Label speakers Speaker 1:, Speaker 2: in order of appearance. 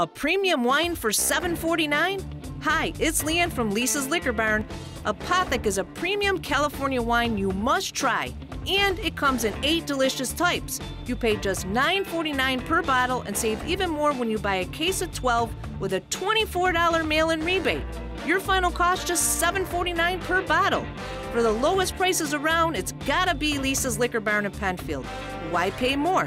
Speaker 1: A premium wine for $7.49? Hi, it's Leanne from Lisa's Liquor Barn. Apothic is a premium California wine you must try, and it comes in eight delicious types. You pay just $9.49 per bottle and save even more when you buy a case of 12 with a $24 mail in rebate. Your final cost just $7.49 per bottle. For the lowest prices around, it's gotta be Lisa's Liquor Barn in Penfield. Why pay more?